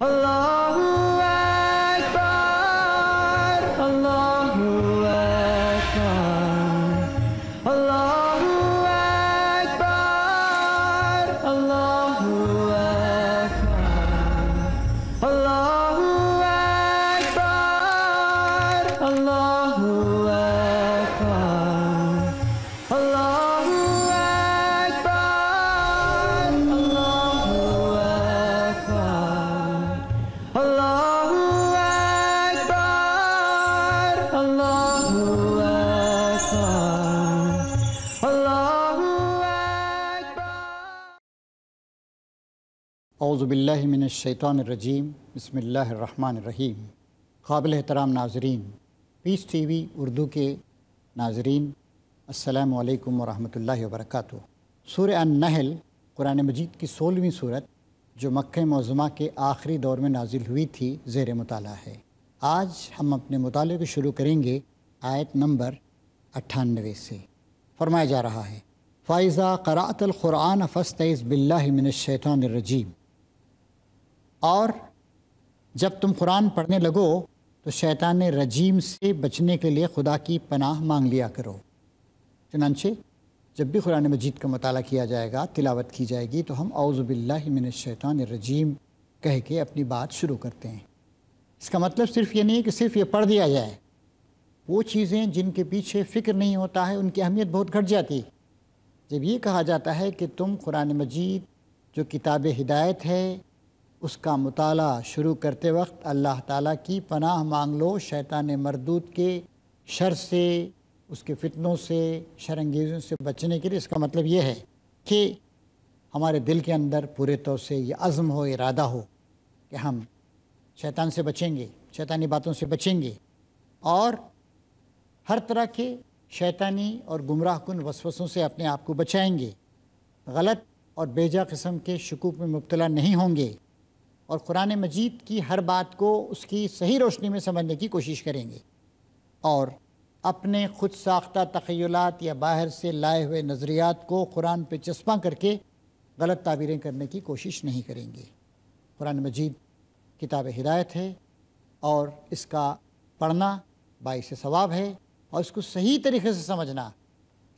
Allah अज़बिल्लिमिनशैतरजीम बसमीम काबिल एहतराम नाजरीन। पीस टी वी उर्दू के नाजरीन असलकम वरहमल वर्क सूर नहल कुरान मजीद की सोलहवीं सूरत, जो मक् मौज़मा के आखिरी दौर में नाजिल हुई थी ज़ेर मताल है। आज हम अपने मुताले को शुरू करेंगे आयत नंबर अट्ठानवे से। फरमाया जा रहा है फ़ाइज़ा करातलक़ुरान फ़स्तज़ बिल्लामिनशैतरजीम और जब तुम कुरान पढ़ने लगो तो शैतान रजीम से बचने के लिए खुदा की पनाह मांग लिया करो। चुनानचे जब भी कुरान मजीद का मताल किया जाएगा, तिलावत की जाएगी तो हम अउज़बिल्लिन शैतान रजीम कह के अपनी बात शुरू करते हैं। इसका मतलब सिर्फ़ ये नहीं है कि सिर्फ़ ये पढ़ दिया जाए। वो चीज़ें जिनके पीछे फ़िक्र नहीं होता है, उनकी अहमियत बहुत घट जाती जब ये कहा जाता है कि तुम कुरान मजीद, जो किताब हिदायत है उसका मताल शुरू करते वक्त अल्लाह ताला की पनाह मांग लो, शैतान मरदूत के शर से, उसके फितनों से, शरंगेज़ों से बचने के लिए। इसका मतलब ये है कि हमारे दिल के अंदर पूरे तौर से ये अज़म हो, इरादा हो कि हम शैतान से बचेंगे, शैतानी बातों से बचेंगे और हर तरह के शैतानी और गुमराह कन वसवसों से अपने आप को बचाएँगे। गलत और बेजा किस्म के शकूक में मुबतला नहीं होंगे। और कुरान मजीद की हर बात को उसकी सही रोशनी में समझने की कोशिश करेंगे और अपने खुद साख्ता तखयलात या बाहर से लाए हुए नज़रियात को कुरान पे चस्पा करके गलत ताबीरें करने की कोशिश नहीं करेंगे। कुरान मजीद किताब हिदायत है और इसका पढ़ना बाईस सवाब है और इसको सही तरीके से समझना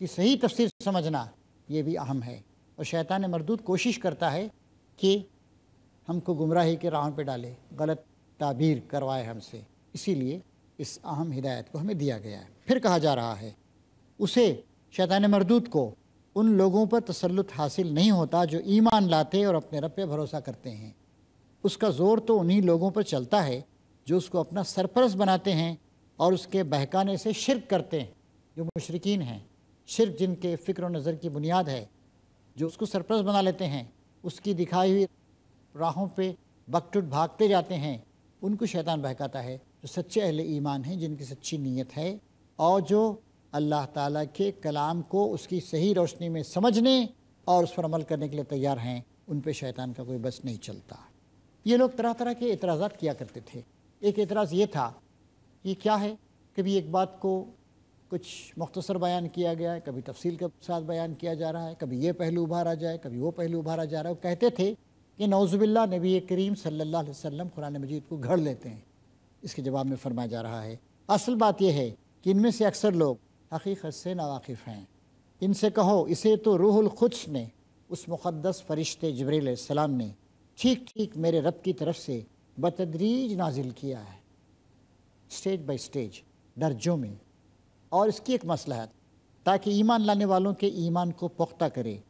कि सही तफसीर समझना, ये भी अहम है। और शैतान मरदूद कोशिश करता है कि हमको गुमराही के राहों पे डाले, गलत ताबीर करवाए हमसे। इसीलिए इस अहम हिदायत को हमें दिया गया है। फिर कहा जा रहा है, उसे शैतान मरदूत को उन लोगों पर तसल्लुत हासिल नहीं होता जो ईमान लाते और अपने रब पे भरोसा करते हैं। उसका ज़ोर तो उन्हीं लोगों पर चलता है जो उसको अपना सरपरस बनाते हैं और उसके बहकाने से शिरक करते हैं। जो मशरकिन हैं, शिरक जिनके फ़िक्र नज़र की बुनियाद है, जो उसको सरपरस बना लेते हैं, उसकी दिखाई हुई राहों पे बकटुट भागते जाते हैं, उनको शैतान बहकाता है, जो सच्चे अहल ईमान हैं, जिनकी सच्ची नीयत है, और जो अल्लाह ताला के कलाम को उसकी सही रोशनी में समझने और उस पर अमल करने के लिए तैयार हैं, उन पर शैतान का कोई बस नहीं चलता। ये लोग तरह तरह के एतराज़ा किया करते थे। एक एतराज़ ये था कि क्या है? कभी एक बात को कुछ मख्तसर बयान किया गया है कभी तफसील के साथ बयान किया जा रहा है, कभी ये पहलू उभारा जाए, कभी वो पहलू उभारा जा रहा है, वो कहते थे कि नौज़बिल्ला नबी करीम अलैहि वसल्लम कुरान मजीद को घड़ लेते हैं। इसके जवाब में फरमाया जा रहा है, असल बात यह है कि इनमें से अक्सर लोग हकीकत से नावाकिफ़ हैं। इनसे कहो, इसे तो रूहुल खुद्स ने, उस मुक़दस फ़रिश्ते जबरील सलाम ने ठीक ठीक मेरे रब की तरफ़ से बतदरीज नाजिल किया है। स्टेज बाई स्टेज, दर्जों में। और इसकी एक मसलहत, ताकि ईमान लाने वालों के ईमान को पुख्ता करे।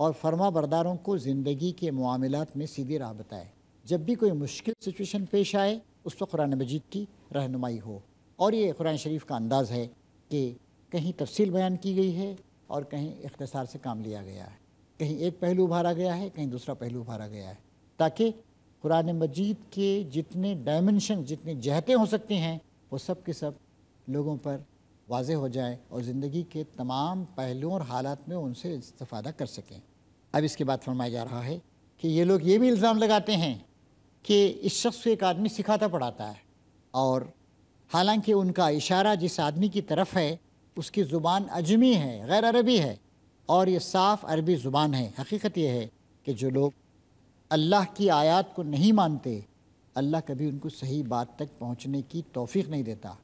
और फर्मा बरदारों को ज़िंदगी के मामलात में सीधी राह बताए जब भी कोई मुश्किल सिचुएशन पेश आए, उस पर कुरान मजीद की रहनुमाई हो। और ये कुरान शरीफ का अंदाज़ है कि कहीं तफसील बयान की गई है और कहीं इख्तसार से काम लिया गया है। कहीं एक पहलू उभारा गया है, कहीं दूसरा पहलू उभारा गया है। ताकि कुरान मजीद के जितने डायमेंशन, जितनी जहतें हो सकती हैं, वो सब के सब लोगों पर वाज हो जाए और ज़िंदगी के तमाम पहलुओं और हालात में उनसे इस्ता कर सकें। अब इसके बाद फरमाया जा रहा है कि ये लोग ये भी इल्ज़ाम लगाते हैं कि इस शख्स को एक आदमी सिखाता पढ़ाता है और हालाँकि उनका इशारा जिस आदमी की तरफ़ है, उसकी ज़ुबान अजमी है, गैर अरबी है और ये साफ़ अरबी ज़ुबान है। हकीकत यह है कि जो लोग अल्लाह की आयत को नहीं मानते, अल्लाह कभी उनको सही बात तक पहुँचने की तोफ़ी नहीं देता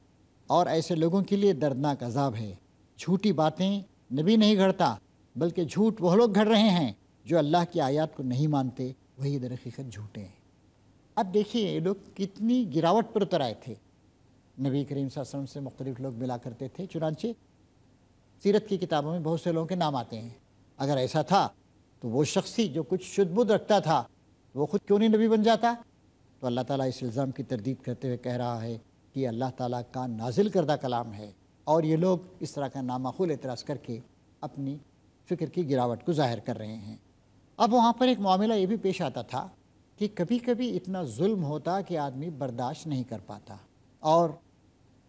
और ऐसे लोगों के लिए दर्दनाक अजाब है। झूठी बातें नबी नहीं घड़ता बल्कि झूठ वह लोग घड़ रहे हैं जो अल्लाह की आयत को नहीं मानते, वही दर हकीकत झूठे हैं। अब देखिए ये लोग कितनी गिरावट पर उतर आए थे। नबी करीम वसल्लम से मुख्तलिफ़ लोग मिला करते थे, चुनाचे सीरत की किताबों में बहुत से लोगों के नाम आते हैं। अगर ऐसा था तो वो शख्स जो कुछ शुद्धबुद्ध रखता था, वो खुद क्यों नहीं नबी बन जाता? तो अल्लाह ताला इस इल्ज़ाम की तरदीद करते हुए कह रहा है कि अल्लाह ताला का नाजिल करदा कलाम है और ये लोग इस तरह का नामाखुल एतराज़ करके अपनी फ़िक्र की गिरावट को ज़ाहिर कर रहे हैं। अब वहाँ पर एक मामला ये भी पेश आता था कि कभी कभी इतना जुल्म होता कि आदमी बर्दाश्त नहीं कर पाता और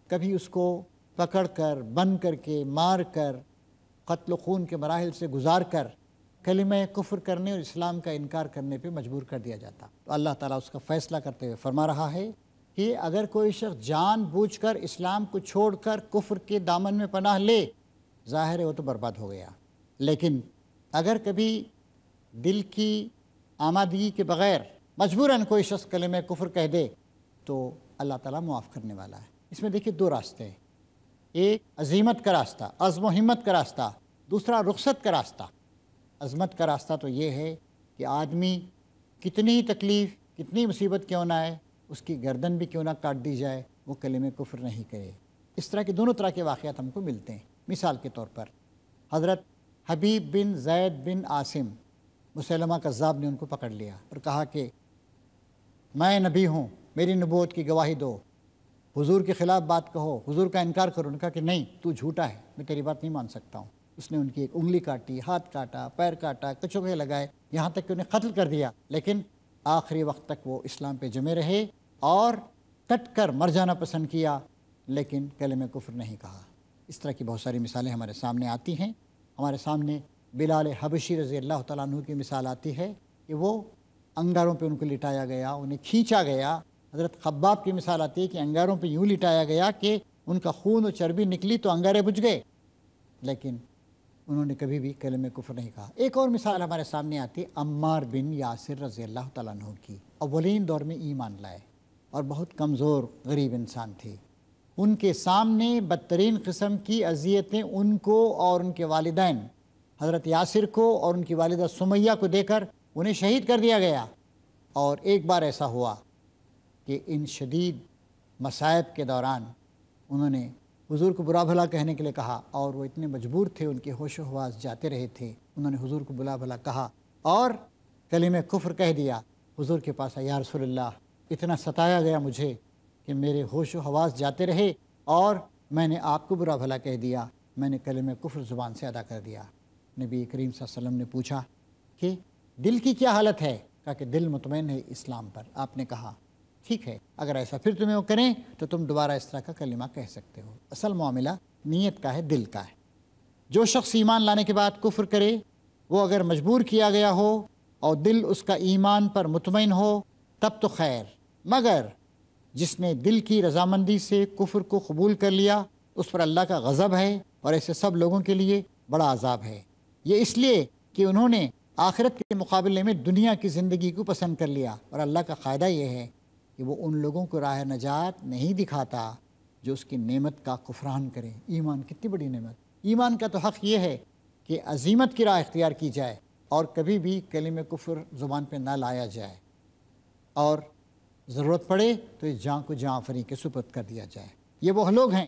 कभी उसको पकड़ कर बन करके, मार कर, कत्ल खून के मराहल से गुजार कर कलिम कुफ्र करने और इस्लाम का इनकार करने पे मजबूर कर दिया जाता। तो अल्लाह ताला उसका फ़ैसला करते हुए फरमा रहा है कि अगर कोई शख्स जान बूझ कर इस्लाम को छोड़कर कुफ्र के दामन में पनाह ले, ज़ाहिर है वो तो बर्बाद हो गया। लेकिन अगर कभी दिल की आमादगी के बग़ैर मजबूरन कोई शख्स कलम कुफ्र कह दे तो अल्लाह ताला मुआफ़ करने वाला है। इसमें देखिए दो रास्ते हैं। एक, अजीमत का रास्ता, अज़म हिम्मत का रास्ता। दूसरा, रुखसत का रास्ता। अजमत का रास्ता तो ये है कि आदमी कितनी ही तकलीफ़, कितनी मुसीबत क्यों ना आए, उसकी गर्दन भी क्यों ना काट दी जाए, वो कलम कुफर नहीं करे। इस तरह के दोनों तरह के वाक़ हमको मिलते हैं। मिसाल के तौर पर, हज़रत हबीब बिन जैद बिन आसिम, मुसलमा कज़ाब ने उनको पकड़ लिया और कहा कि, मैं नबी हूँ, मेरी नबूत की गवाही दो। हुजूर के ख़िलाफ़ बात कहो, हुजूर का इनकार करो। उनका कि नहीं, तू झूठा है, मैं तेरी बात नहीं मान सकता हूँ। उसने उनकी एक उंगली काटी, हाथ काटा, पैर काटा कचोगे लगाए, यहाँ तक कि उन्हें कत्ल कर दिया। लेकिन आखिरी वक्त तक वो इस्लाम पे जमे रहे और कट कर मर जाना पसंद किया, लेकिन कल में कुफ्र नहीं कहा। इस तरह की बहुत सारी मिसालें हमारे सामने आती हैं। हमारे सामने बिलाल हबशी रज़ी अल्लाह तु की मिसाल आती है कि वो अंगारों पे उनको लिटाया गया, उन्हें खींचा गया। हज़रत खब्बाब की मिसाल आती है कि अंगारों पे यूँ लिटाया गया कि उनका खून और चर्बी निकली तो अंगारे बुझ गए। लेकिन उन्होंने कभी भी कलम कुफर नहीं कहा। एक और मिसाल हमारे सामने आती है, अम्मार बिन यासिर रज़ी अल्लाह तु की। अवलिन दौर में ईमान लाए और बहुत कमज़ोर, गरीब इंसान थे। उनके सामने बदतरीन कस्म की अजियतें उनको और उनके वालदेन, हज़रत यासिर को और उनकी वालदा सुमैया को देकर उन्हें शहीद कर दिया गया। और एक बार ऐसा हुआ कि इन शदीद मसायब के दौरान उन्होंने हुजूर को बुरा भला कहने के लिए कहा और वो इतने मजबूर थे, उनके होश हवास जाते रहे थे। उन्होंने हुजूर को बुला भला कहा और कली में कुफ्र कह दिया, हुजूर के पास या रसोल्ला इतना सताया गया मुझे कि मेरे होश हवास जाते रहे और मैंने आपको बुरा भला कह दिया। मैंने कले में कुफ्र ज़ुबान से अदा कर दिया। नबी करीम वसल्लम ने पूछा कि, दिल की क्या हालत है? कहा कि, दिल मुतमिन है इस्लाम पर। आपने कहा, ठीक है, अगर ऐसा फिर तुम्हें वो करें तो तुम दोबारा इस तरह का कलिमा कह सकते हो। असल मामला नीयत का है, दिल का है। जो शख्स ईमान लाने के बाद कुफ्र करे, वो अगर मजबूर किया गया हो और दिल उसका ईमान पर मुतमिन हो, तब तो खैर। मगर जिसने दिल की रजामंदी से कुफर को कबूल कर लिया, उस पर अल्लाह का गज़ब है और ऐसे सब लोगों के लिए बड़ा अजाब है। ये इसलिए कि उन्होंने आखिरत के मुकाबले में दुनिया की ज़िंदगी को पसंद कर लिया और अल्लाह का फ़ायदा ये है कि वो उन लोगों को राह नजात नहीं दिखाता जो उसकी नेमत का कुफरान करें। ईमान कितनी बड़ी नेमत। ईमान का तो हक़ ये है कि अजीमत की राह इख्तियार की जाए और कभी भी कलीम कुफर ज़ुबान पर ना लाया जाए। और ज़रूरत पड़े तो इस जाँ को जाफरी के सुपत कर दिया जाए। ये वह लोग हैं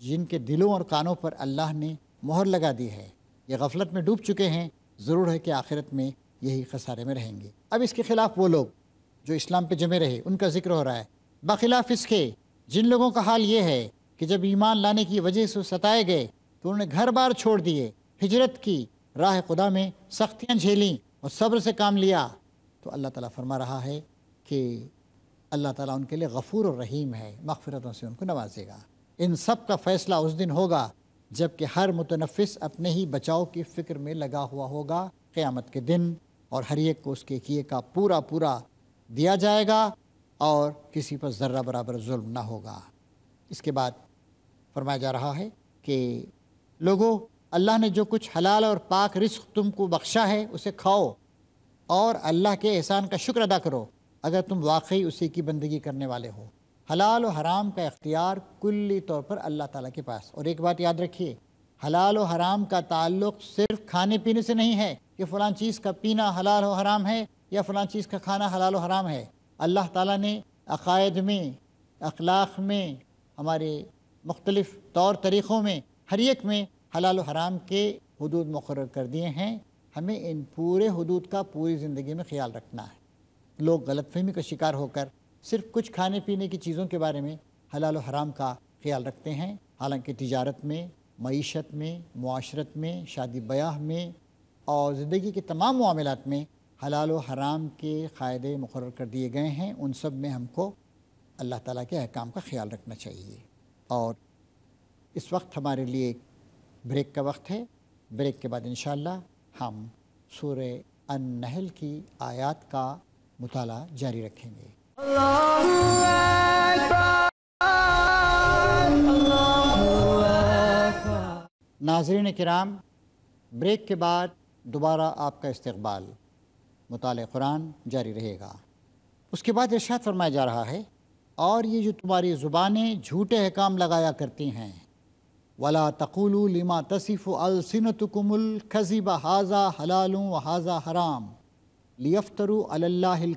जिनके दिलों और कानों पर अल्लाह ने मोहर लगा दी है। ये गफलत में डूब चुके हैं। ज़रूर है कि आखिरत में यही खसारे में रहेंगे। अब इसके ख़िलाफ़ वो लोग जो इस्लाम पे जमे रहे, उनका ज़िक्र हो रहा है। बाखिलाफ़ इसके जिन लोगों का हाल ये है कि जब ईमान लाने की वजह से सताए गए तो उन्होंने घर बार छोड़ दिए, हिजरत की। राह खुदा में सख्तियाँ झेलें और सब्र से काम लिया। तो अल्लाह ताला फरमा रहा है कि अल्लाह ताला उनके लिए गफ़ूर और रहीम है, मगफ़रतों से उनको नवाजेगा। इन सब का फ़ैसला उस दिन होगा, जबकि हर मुतनफ़िस अपने ही बचाव की फ़िक्र में लगा हुआ होगा, क़यामत के दिन, और हर एक को उसके किए का पूरा पूरा दिया जाएगा, और किसी पर ज़र्रा बराबर जुल्म ना होगा। इसके बाद फरमाया जा रहा है कि, लोगों, अल्लाह ने जो कुछ हलाल और पाक रिस्क तुमको बख्शा है, उसे खाओ, और अल्लाह के एहसान का शुक्र अदा करो। अगर तुम वाकई उसी की बंदगी करने वाले हो। हलाल और हराम का इख्तियार कुल्ली तौर पर अल्लाह ताला के पास। और एक बात याद रखिए, हलाल और हराम का ताल्लुक सिर्फ़ खाने पीने से नहीं है कि फ़लाँ चीज़ का पीना हलाल और हराम है या फ़लाँ चीज़ का खाना हलाल और हराम है। अल्लाह ताला ने अकायद में, अखलाक में, हमारे मुख्तलिफ़ तौर तरीक़ों में, हर एक में हलाल हराम के हदूद मुकर कर दिए हैं। हमें इन पूरे हदूद का पूरी ज़िंदगी में ख्याल रखना है। लोग गलतफहमी का शिकार होकर सिर्फ़ कुछ खाने पीने की चीज़ों के बारे में हलाल और हराम का ख्याल रखते हैं। हालाँकि तिजारत में मीशत में माशरत में, शादी ब्याह में और ज़िंदगी के तमाम मामलात में हलाल और हराम के क़ायदे मुकर कर दिए गए हैं। उन सब में हमको अल्लाह ताला के अहकाम का ख्याल रखना चाहिए। और इस वक्त हमारे लिए ब्रेक का वक्त है। ब्रेक के बाद इन हम सूर अनहल की आयात का मुताला जारी रखेंगे। नाजरीन कराम, ब्रेक के बाद दोबारा आपका इस्तबाल मुताल कुरान जारी रहेगा। उसके बाद इर्शाद फरमाया जा रहा है, और ये जो तुम्हारी ज़ुबानें झूठे अहकाम लगाया करती हैं, वला तकुलू लिमा तसीफ़ अलसिनतकुमुल खज़िब हाजा हलालू हाजा हराम। लियफ्तरू अल्लाहिल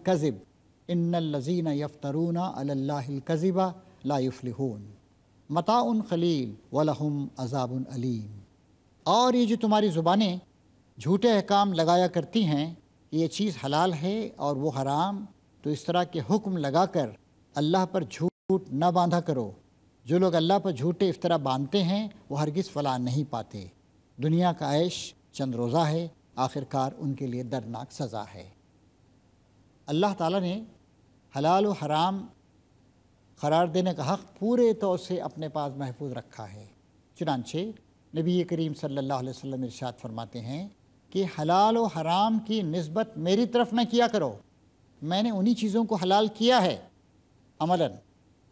इन लजीन यफ्तरून अल्लाहिल लायुफ्लिहून मताउन खलील वलहम अजाबुन अलीम और ये जो तुम्हारी ज़ुबानें झूठे अहकाम लगाया करती हैं ये चीज़ हलाल है और वो हराम तो इस तरह के हुक्म लगाकर अल्लाह पर झूठ न बांधा करो जो लोग अल्लाह पर झूठे इस तरह बांधते हैं वो हरगिज़ फलाह नहीं पाते दुनिया का ऐश चंद रोज़ा है आखिरकार उनके लिए दर्दनाक सज़ा है। अल्लाह ताला ने हलाल व हराम करार देने का हक़ पूरे तौर से अपने पास महफूज रखा है। चुनानचे नबी करीम सल्लल्लाहु अलैहि वसल्लम इरशाद फरमाते हैं कि हलाल व हराम की नस्बत मेरी तरफ़ न किया करो। मैंने उन्हीं चीज़ों को हलाल किया है। अमलन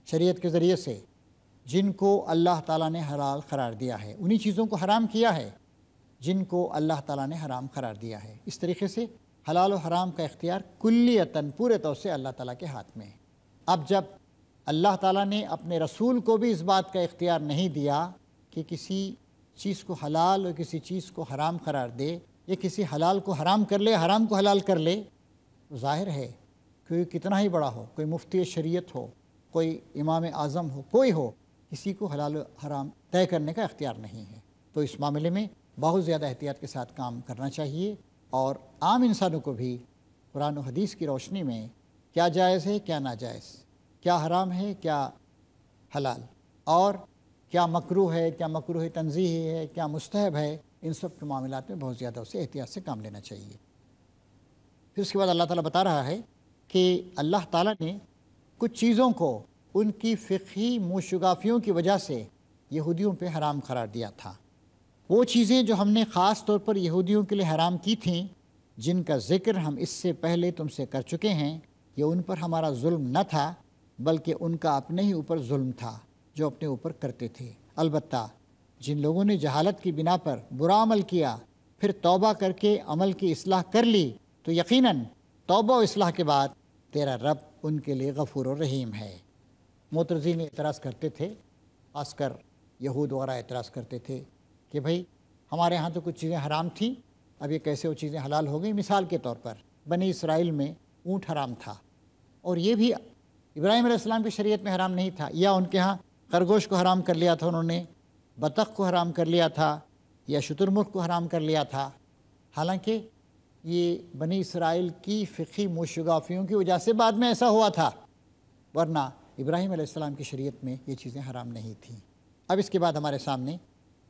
शरीयत के ज़रिए से जिनको अल्लाह ताला ने हलाल करार दिया है, उन्हीं चीज़ों को हराम किया है। जिनको अल्लाह ताला ने हराम करार दिया है। इस तरीके से हलाल व हराम का इख्तियार कुल्लियतन, पूरे तौर से अल्लाह ताला के हाथ में है। अब जब अल्लाह ताला ने अपने रसूल को भी इस बात का इख्तियार नहीं दिया कि किसी चीज़ को हलाल और किसी चीज़ को हराम करार दे, या किसी हलाल को हराम कर ले, हराम को हलाल कर ले तो ज़ाहिर है कोई कितना ही बड़ा हो, कोई मुफ्ती शरीयत हो, कोई इमाम आज़म हो, कोई हो, किसी को हलाल हराम तय करने का इख्तियार नहीं है। तो इस मामले में बहुत ज़्यादा एहतियात के साथ काम करना चाहिए और आम इंसानों को भी कुरान हदीस की रोशनी में क्या जायज़ है, क्या नाजायज़, क्या हराम है, क्या हलाल और क्या मकरू है, क्या मकरू तंजी है, क्या मुस्तहब है, इन सब के मामला में बहुत ज़्यादा उसे एहतियात से काम लेना चाहिए। फिर उसके बाद अल्लाह ताला बता रहा है कि अल्लाह ताला ने कुछ चीज़ों को उनकी फ़िकी मुशगाफियों की वजह से यहूदियों पे हराम करार दिया था। वो चीज़ें जो हमने ख़ास तौर पर यहूदियों के लिए हराम की थीं, जिनका ज़िक्र हम इससे पहले तुमसे कर चुके हैं, ये उन पर हमारा जुल्म न था, बल्कि उनका अपने ही ऊपर जुल्म था, जो अपने ऊपर करते थे। अलबत्ता, जिन लोगों ने जहालत की बिना पर बुरा अमल किया, फिर तौबा करके अमल की असलाह कर ली तो यकीनन, तौबा असलाह के बाद तेरा रब उनके लिए गफूर रहीम है। मोतरजी ने एतराज़ करते थे, खासकर यहूद वगैरह एतराज़ करते थे। कि भाई, हमारे यहाँ तो कुछ चीज़ें हराम थी, अब ये कैसे वो चीज़ें हलाल हो गई? मिसाल के तौर पर, बनी इसराइल में ऊँट हराम था, और ये भी इब्राहिम आसमाम की शरीयत में हराम नहीं था, या उनके यहाँ खरगोश को हराम कर लिया था उन्होंने, बतख को हराम कर लिया था, या शुतुरमुख को हराम कर लिया था। हालाँकि ये बनी इसराइल की फ़िकी मुशगाफियों की वजह से बाद में ऐसा हुआ था, वरना इब्राहिम की शरीयत में ये चीज़ें हराम नहीं थीं। अब इसके बाद हमारे सामने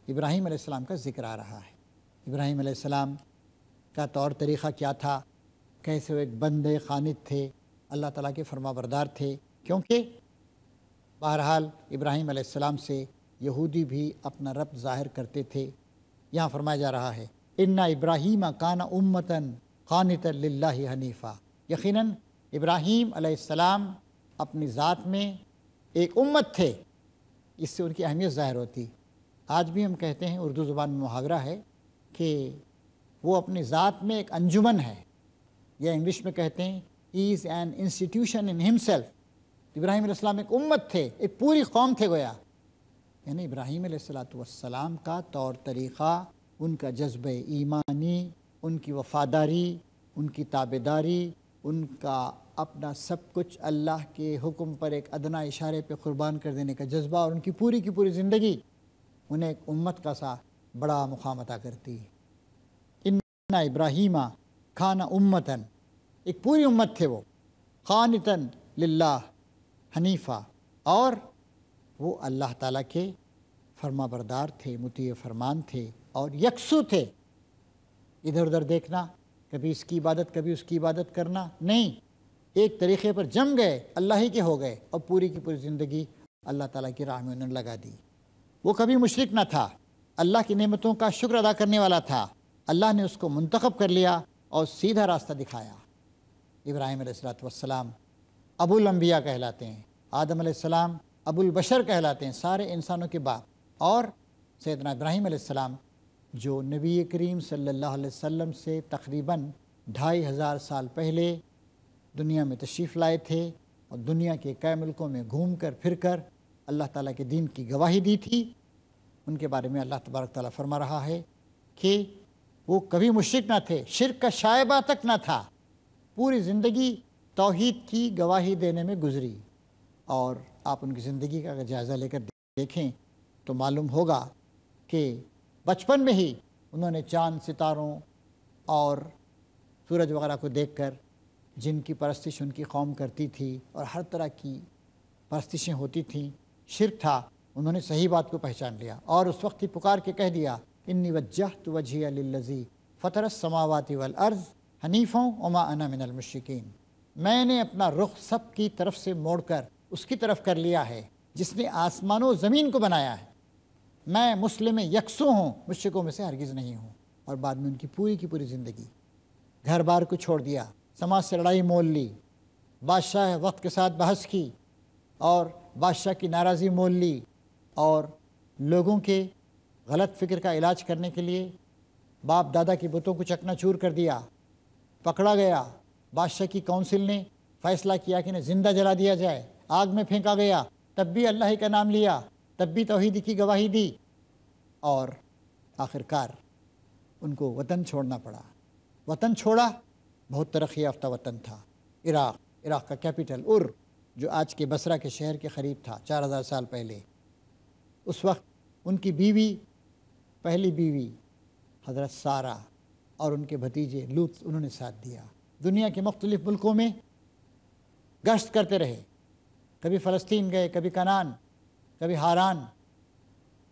इब्राहिम आसमाम का ज़िक्र आ रहा है। इब्राहिम आसमाम का तौर तरीक़ा क्या था? कैसे वो एक बंदे खानिद थे? अल्लाह ताला के फरमा बरदार थे। क्योंकि बहरहाल इब्राहिम आसमाम से यहूदी भी अपना रब ज़ाहिर करते थे। यहाँ फरमाया जा रहा है, इन्ना इब्राहिम काना उम्मतन ख़ानत हनीफ़ा। यकीनन इब्राहीम अलैहिस्सलाम अपनी ज़ात में एक उम्मत थे। इससे उनकी अहमियत ज़ाहिर होती। आज भी हम कहते हैं, उर्दू ज़ुबान में मुहावरा है कि वो अपनी ज़ात में एक अंजुमन है। या इंग्लिश में कहते हैं is an institution in himself Ibrahim एक उम्मत थे, एक पूरी कौम थे गोया। यानी इब्राहिम सलाम का तौर तरीक़ा, उनका जज्ब ईमानी, उनकी वफ़ादारी, उनकी ताबेदारी, उनका अपना सब कुछ अल्लाह के हुक्म पर एक अदना इशारे पे क़ुरबान कर देने का जज्बा और उनकी पूरी की पूरी ज़िंदगी। उन्हें एक उम्मत का सा बड़ा मुकाम अता करती। है इन्ना इब्राहिमा खाना उम्मतन, एक पूरी उम्मत थे वो। खानतन लिल्ला हनीफ़ा। और वो अल्लाह ताला के फरमा बरदार थे मुती फरमान थे और यकसू थे। इधर उधर देखना, कभी इसकी इबादत, कभी उसकी इबादत करना। नहीं, एक तरीक़े पर जम गए, अल्लाह ही के हो गए और पूरी की पूरी ज़िंदगी अल्लाह ताला की राह में उन्होंने लगा दी। वो कभी मुशरक ना था। अल्लाह की नेमतों का शुक्र अदा करने वाला था। अल्लाह ने उसको मुंतखब कर लिया और सीधा रास्ता दिखाया। इब्राहिम सलाम अबुल अम्बिया कहलाते हैं। आदम सलाम अबुल बशर कहलाते हैं सारे इंसानों के बाप। और सैदना इब्राहिम सलाम जो नबी करीम सल्लल्लाहु अलैहि वसल्लम से तकरीबन ढाई हज़ार साल पहले दुनिया में तशरीफ़ लाए थे और दुनिया के कई मुल्कों में घूम कर फिर कर अल्लाह ताला के दीन की गवाही दी थी। उनके बारे में अल्लाह तबारक ताला फरमा रहा है कि वो कभी मुश्रक ना थे शिर का शायबा तक ना था। पूरी ज़िंदगी तोहद की गवाही देने में गुजरी। और आप उनकी ज़िंदगी का अगर जायज़ा लेकर देखें तो मालूम होगा कि बचपन में ही उन्होंने चाँद, सितारों और सूरज वगैरह को देखकर जिनकी परस्तिश उनकी कौम करती थी और हर तरह की परस्तिशें होती थीं शिरक था, उन्होंने सही बात को पहचान लिया और उस वक्त ही पुकार के कह दिया, इन्नी वजह तो वजी अल्लज़ी फ़तर समावाती वल अर्ज़, हनीफ़ों उमा अना मिनल मुशिकीन मैंने अपना रुख सब की तरफ़ से मोड़कर उसकी तरफ़ कर लिया है, जिसने आसमानों ज़मीन को बनाया है। मैं मुस्लिम यकसों हूँ मुश्किलों में से हरगिज़ नहीं हूँ, और बाद में उनकी पूरी की पूरी ज़िंदगी। घर बार को छोड़ दिया, समाज से लड़ाई मोल ली, बादशाह वक्त के साथ बहस की, और बादशाह की नाराज़ी मोल ली और लोगों के गलत फ़िक्र का इलाज करने के लिए बाप दादा की बुतों को चकना चूर कर दिया, पकड़ा गया। बादशाह की काउंसिल ने फैसला किया कि इन्हें ज़िंदा जला दिया जाए। आग में फेंका गया। तब भी अल्लाह का नाम लिया, तब भी तोहहीद की गवाही दी और आखिरकार उनको वतन छोड़ना पड़ा। वतन छोड़ा, बहुत तरक्की याफ्ता वतन था। इराक़ इराक़ का कैपिटल उर। जो आज के बसरा के शहर के करीब था, चार हज़ार साल पहले। उस वक्त उनकी बीवी, पहली बीवी, हज़रत सारा और उनके भतीजे लूत, उन्होंने साथ दिया। दुनिया के मुख्तलिफ़ मुल्कों में गश्त करते रहे। कभी फ़लस्तीन गए, कभी कनान, कभी हारान।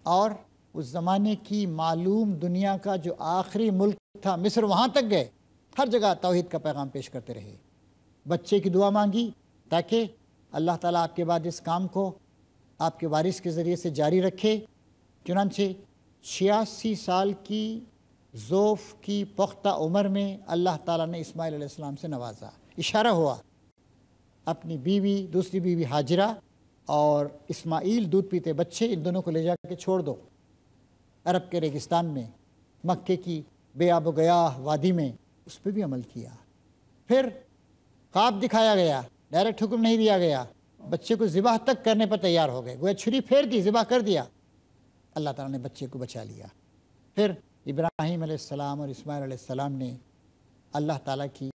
और उस ज़माने की मालूम दुनिया का जो आखिरी मुल्क था, मिस्र, वहाँ तक गए। हर जगह तोहद का पैगाम पेश करते रहे। बच्चे की दुआ मांगी ताकि अल्लाह ताला आपके बाद इस काम को आपके वारिस के ज़रिए से जारी रखे। चुनानचे छियासी साल की ज़ोफ़ की पुख्ता उम्र में अल्लाह ताला ने इस्माईल से नवाजा। इशारा हुआ, अपनी बीवी, दूसरी बीवी हाजरा और इस्माइल दूध पीते बच्चे इन दोनों को ले जा के छोड़ दो। अरब के रेगिस्तान में, मक्के की बेआब गया वादी में उस पर भी अमल किया। फिर ख्वाब दिखाया गया डायरेक्ट हुक्म नहीं दिया गया। बच्चे को ज़िबाह तक करने पर तैयार हो गए। गोया छुरी फेर दी, ज़िबाह कर दिया। अल्लाह ताला ने बच्चे को बचा लिया। फिर इब्राहिम सलाम और इस्माइल सलाम ने अल्लाह ताला की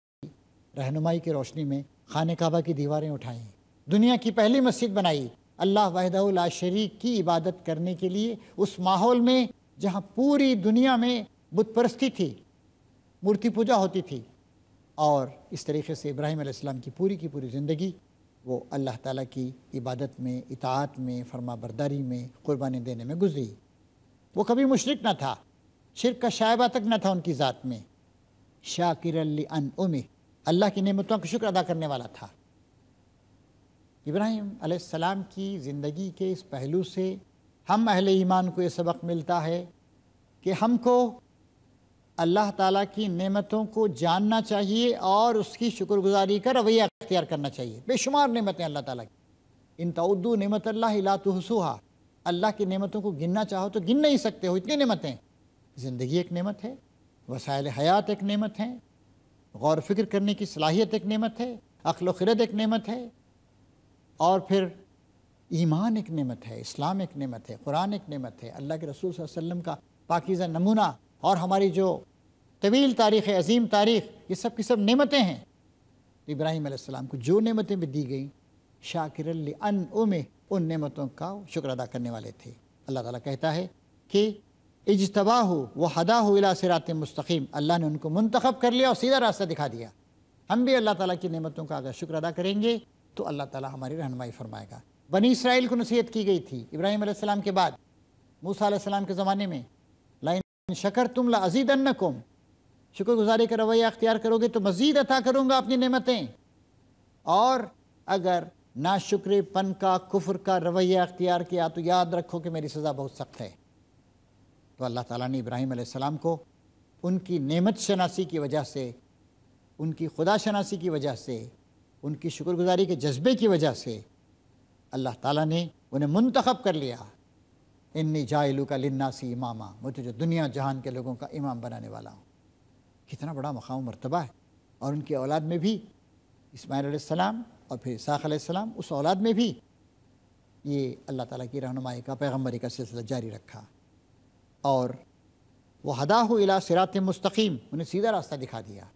रहनुमाई की रोशनी में खान काबा की दीवारें उठाई। दुनिया की पहली मस्जिद बनाई। अल्लाह वहदा शरीक की इबादत करने के लिए उस माहौल में, जहाँ पूरी दुनिया में बुत परस्ती थी, मूर्ति पूजा होती थी। और इस तरीके से इब्राहिम की पूरी की पूरी ज़िंदगी वो अल्लाह ताला की इबादत में इतात में फरमा बरदारी में, क़ुरबानी देने में गुजरी। वो कभी मुशरक न था शिर का शायबा तक न था उनकी ज़ात में। शाकिर अन उम, अल्लाह की नेमतों का शुक्र अदा करने वाला था। इब्राहिम अलैहिस्सलाम की ज़िंदगी के इस पहलू से हम अहल ईमान को ये सबक मिलता है कि हमको अल्लाह ताला की नेमतों को जानना चाहिए और उसकी शुक्रगुजारी का रवैया अख्तियार करना चाहिए। बेशुमार नेमतें अल्लाह ताला की। इन तउद्दू नेमत अल्लाह अल्लाह की नेमतों को गिनना चाहो तो गिन नहीं सकते हो, इतनी नेमतें। ज़िंदगी एक नेमत है, वसायल हयात एक नेमत है गौर फ़िक्र करने की सलाहियत एक नेमत है अखल खिरत एक नेमत है, और फिर ईमान एक नेमत है, इस्लाम एक नेमत है, कुरान एक नेमत है, अल्लाह के रसूल वसल्लम का पाकिज़ा नमूना और हमारी जो तवील तारीख़ अजीम तारीख़, ये सब की सब नेमतें हैं। तो इब्राहिम आसमाम को जो नेमतें भी दी गई शाकिर अन उम, उन नेमतों का शुक्र अदा करने वाले थे। अल्लाह ताला कहता है कि इजतबा हो वह हदा हो इला सिरात मुस्तकीम, अल्लाह ने उनको मुंतखब कर लिया और सीधा रास्ता दिखा दिया। हम भी अल्लाह ताला की नेमतों का अगर शुक्र अदा करेंगे तो अल्लाह ताला हमारी रहनमाई फरमाएगा। बनी इसराइल को नसीहत की गई थी, इब्राहिम के बाद, मूसा के ज़माने में। शकर तुम ला अजीद कुम शुक्रगुजारी का रवैया अख्तियार करोगे तो मज़ीद अता करूँगा अपनी नेमतें। और अगर ना शुक्रपन का कुफर का रवैया अख्तियार किया तो याद रखो कि मेरी सज़ा बहुत सख्त है। तो अल्लाह ताला ने इब्राहिम आसमाम को उनकी नेमत शनासी की वजह से, उनकी खुदा शनासी की वजह से, उनकी शुक्रगुजारी के जज्बे की वजह से अल्लाह ताला ने उन्हें मुंतखब कर लिया। इन्नी जायलू का लिन्नासी इमामा, मैं तो जो दुनिया जहान के लोगों का इमाम बनाने वाला हूँ। कितना बड़ा मकाम मरतबा है। और उनकी औलाद में भी, इसमाइल और फिर इसाक़ सलाम उस औलाद में भी ये अल्लाह ताला की रहनुमाई का पैगम्बरी का सिलसिला जारी रखा। और वह हदा हो सिरात मुस्तकीम, उन्हें सीधा रास्ता दिखा दिया।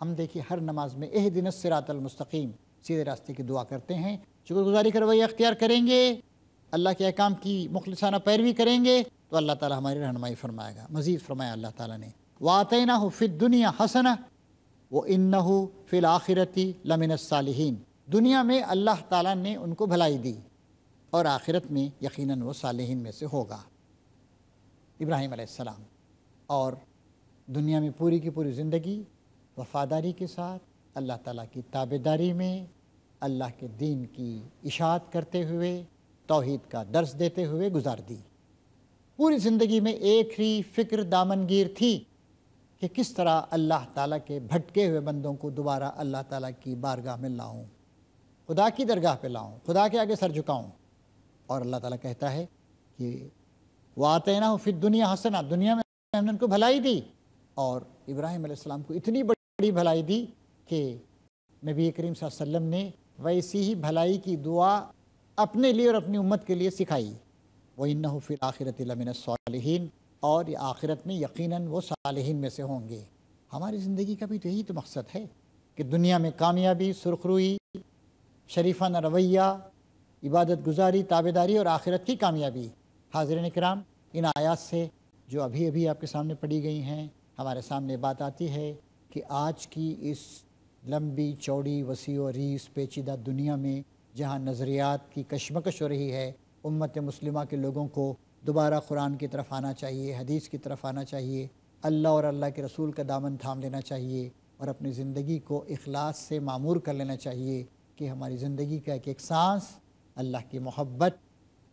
हम देखिए हर नमाज़ में एह दिन सिरातमस्तकीम सीधे रास्ते की दुआ करते हैं। शुक्रगुजारी का रवैया अख्तियार करेंगे। अल्लाह के अहकाम की मुखलसाना पैरवी करेंगे तो अल्लाह ताला हमारी रहनमाई फरमाएगा, मज़ीद फरमाया अल्लाह ताला ने। वातना हो फिर दुनिया हसना, वो इन हो फिल आखिरती लमिन सालहीन। दुनिया में अल्लाह ताला ने उनको भलाई दी, और आखिरत में यकीनन वो सालहीन में से होगा। इब्राहिम अलैहिस्सलाम और दुनिया में पूरी की पूरी ज़िंदगी वफ़ादारी के साथ, अल्लाह ताला की ताबेदारी में, अल्लाह के दीन की इशात करते हुए तोहद का दर्स देते हुए गुजार दी। पूरी ज़िंदगी में एक ही फ़िक्र दामनगीर थी कि किस तरह अल्लाह ताला के भटके हुए बंदों को दोबारा अल्लाह ताला की बारगाह में लाऊं, खुदा की दरगाह पे लाऊं, खुदा के आगे सर झुकाऊं। और अल्लाह ताला कहता है कि वो आते ना फिर दुनिया हंसना, दुनिया में हमने उनको भलाई दी। और इब्राहिम अलैहिस्सलाम को इतनी बड़ी भलाई दी कि नबी करीम वसल्लम ने वैसी ही भलाई की दुआ अपने लिए और अपनी उम्मत के लिए सिखाई। वो इन फिर आखिरत सालहीन, और ये आखिरत में यकीनन वो सालहीन में से होंगे। हमारी ज़िंदगी का भी तो यही तो मकसद है कि दुनिया में कामयाबी, सुरखरुई, शरीफाना रवैया, इबादत गुजारी, ताबेदारी और आखिरत की कामयाबी। हाजिर कराम इन आयात से जो अभी अभी आपके सामने पड़ी गई हैं, हमारे सामने बात आती है कि आज की इस लंबी, चौड़ी, वसी व रीस, पेचीदा दुनिया में जहाँ नज़रियात की कशमकश हो रही है, उम्मत मुस्लिमा के लोगों को दोबारा कुरान की तरफ़ आना चाहिए, हदीस की तरफ़ आना चाहिए, अल्लाह और अल्लाह के रसूल का दामन थाम लेना चाहिए और अपनी ज़िंदगी को अखलास से मामूर कर लेना चाहिए कि हमारी ज़िंदगी का एक एक सांस अल्लाह की मोहब्बत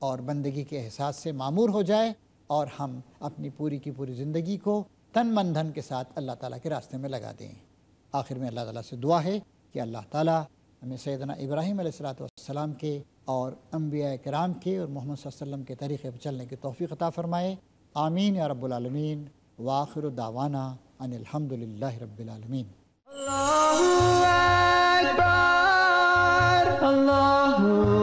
और बंदगी के एहसास से मामूर हो जाए और हम अपनी पूरी की पूरी ज़िंदगी को तन मन धन के साथ अल्लाह ताला के रास्ते में लगा दें। आखिर में अल्लाह ताला से दुआ है कि अल्लाह ताला हमें सैदना इब्राहिम सलाम के और अम्बिया कराम के और मोहम्मद वसल्लम के तरीक़े पर चलने की तोफ़ी अता फ़रमाए। आमीन या रबालमीन वाखिर दावाना अनिलहमदल रबालमीन अल्लाह